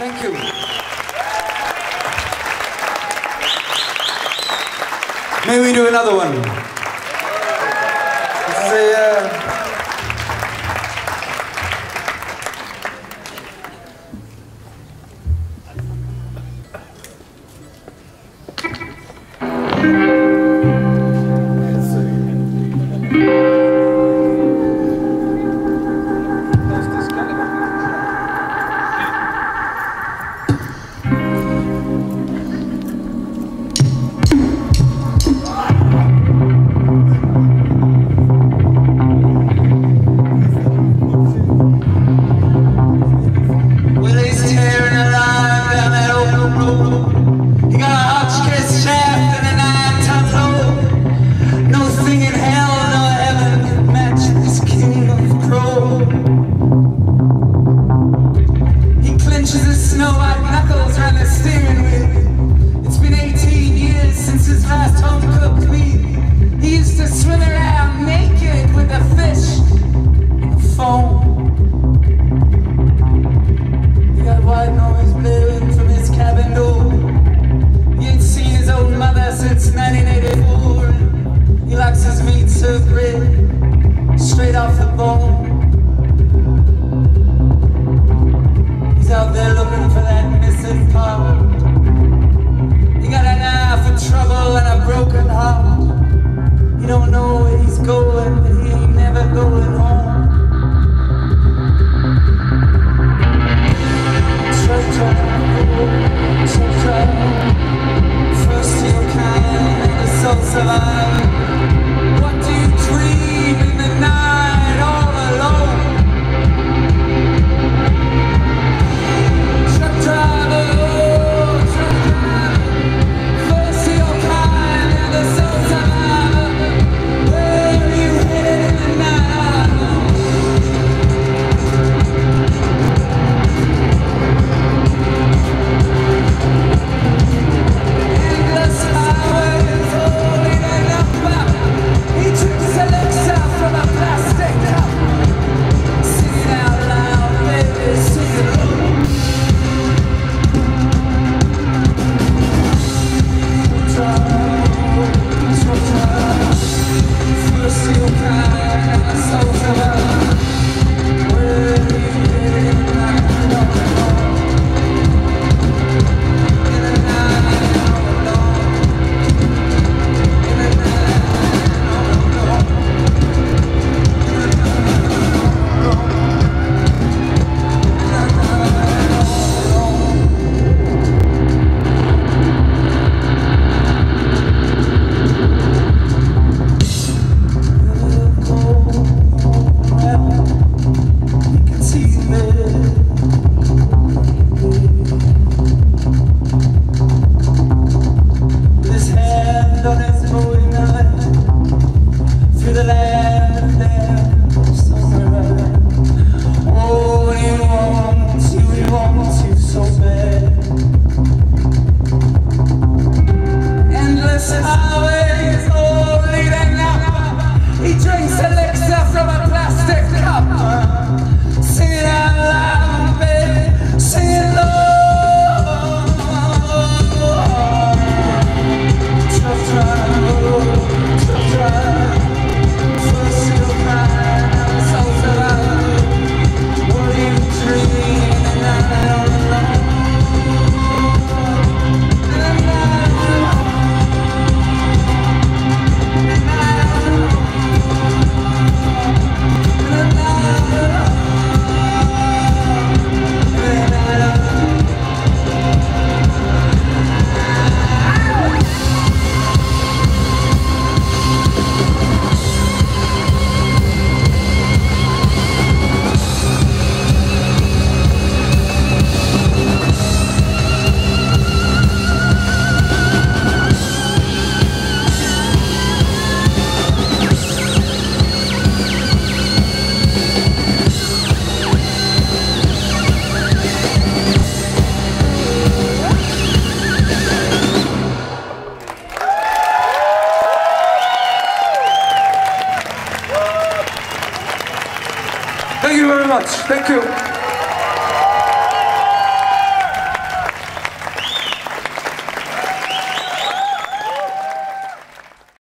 Thank you. May we do another one? Thank you.